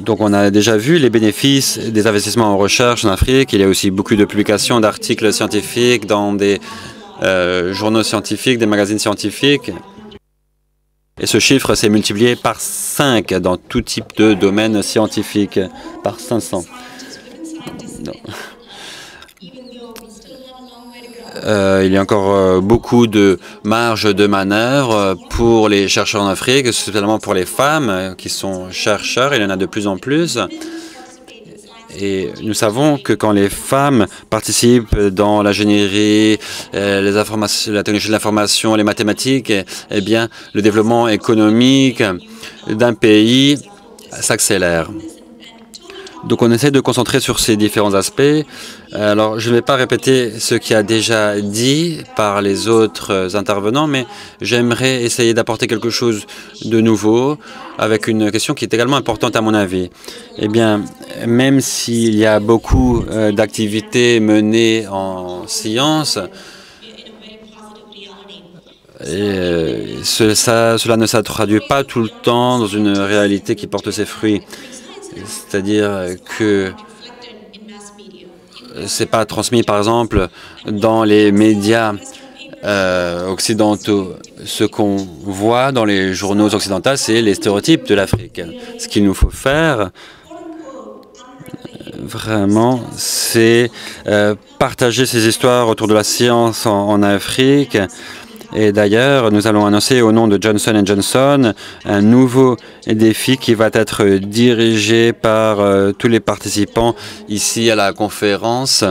Donc, on a déjà vu les bénéfices des investissements en recherche en Afrique. Il y a aussi beaucoup de publications d'articles scientifiques dans des euh, journaux scientifiques, des magazines scientifiques. Et ce chiffre s'est multiplié par 5 dans tout type de domaine scientifique, par 500. Euh, il y a encore euh, beaucoup de marge de manœuvre pour les chercheurs en Afrique, spécialement pour les femmes qui sont chercheurs. Il y en a de plus en plus. Et nous savons que quand les femmes participent dans l'ingénierie, euh, les informations, la technologie de l'information, les mathématiques, eh bien, le développement économique d'un pays s'accélère. Donc on essaie de concentrer sur ces différents aspects. Alors je ne vais pas répéter ce qui a déjà dit par les autres intervenants, mais j'aimerais essayer d'apporter quelque chose de nouveau avec une question qui est également importante à mon avis. Eh bien, même s'il y a beaucoup euh, d'activités menées en science, ça, cela ne se traduit pas tout le temps dans une réalité qui porte ses fruits. C'est-à-dire que c'est pas transmis, par exemple, dans les médias euh, occidentaux. Ce qu'on voit dans les journaux occidentaux, c'est les stéréotypes de l'Afrique. Ce qu'il nous faut faire, vraiment, c'est euh, partager ces histoires autour de la science en Afrique et d'ailleurs, nous allons annoncer au nom de Johnson Johnson un nouveau défi qui va être dirigé par euh, tous les participants ici à la conférence.